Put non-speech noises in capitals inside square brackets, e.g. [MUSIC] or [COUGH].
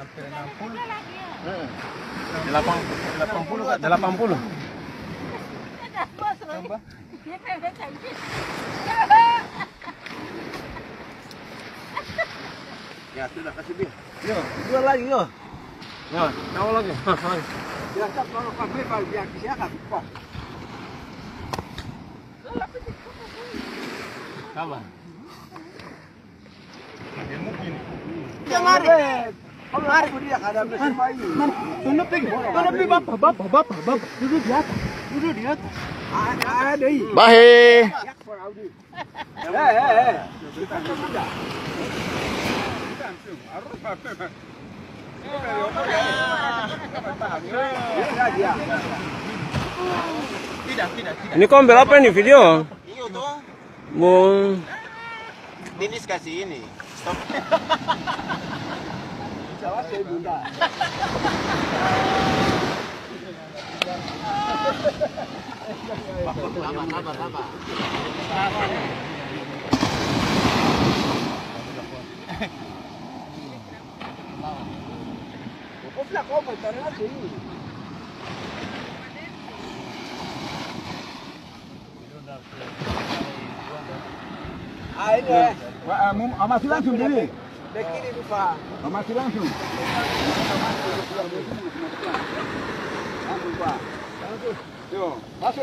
hampir 60 Heeh. delapan delapan puluh kak delapan puluh. Tambah [LAUGHS] Ya sudah kasih yo dua lagi yo. Yo tahu lagi. Siapa kalau kami kalau biar siapa? Pak. kalah Yang hari. Kalau hari dia ada mesin bayi. Mana pi? Mana pi bapak bapak bapak bapak duduk di atas duduk di atas Ada ada. Bahe. Ini kau ambil apa ini video? Iyo tuh. Bung. Dinis kasih ini. Stop. [LAUGHS] Sabar, sabar, sabar. Kau pula kau betul lah tu. Ayo. Eh. Wah, ah, mum, ah, amat silang. lakini vifaa samaki langu ndio basi